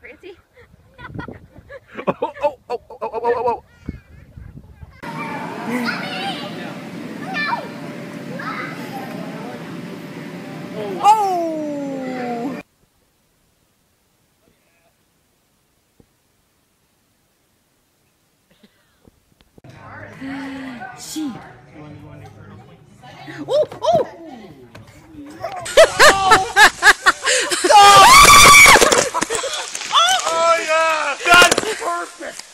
crazy? oh, oh, oh, oh, oh, oh, oh, oh. Oh! She. Oh! Oh! purpose.